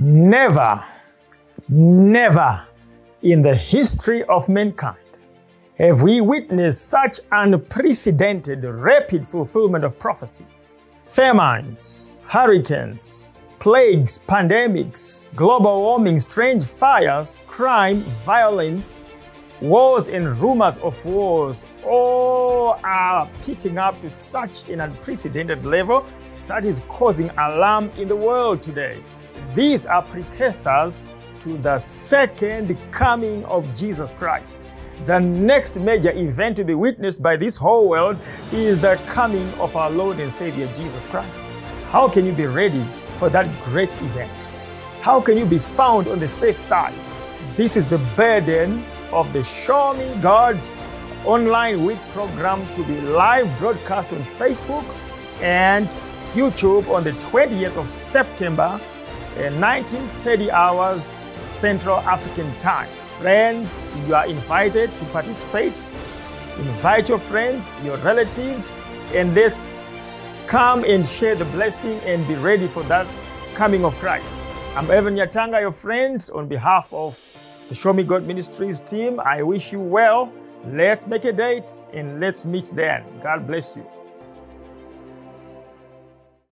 Never, never in the history of mankind have we witnessed such unprecedented rapid fulfillment of prophecy. Famines, hurricanes, plagues, pandemics, global warming, strange fires, crime, violence, wars and rumors of wars all are picking up to such an unprecedented level that is causing alarm in the world today. These are precursors to the second coming of Jesus Christ. The next major event to be witnessed by this whole world is the coming of our Lord and Savior Jesus Christ. How can you be ready for that great event? How can you be found on the safe side? This is the burden of the Show Me God online week program to be live broadcast on Facebook and YouTube on the 20th of September, Uh, 1930 hours Central African time. Friends, you are invited to participate. Invite your friends, your relatives, and let's come and share the blessing and be ready for that coming of Christ. I'm Evan Nyatanga, your friend, on behalf of the Show Me God Ministries team. I wish you well. Let's make a date and let's meet then. God bless you.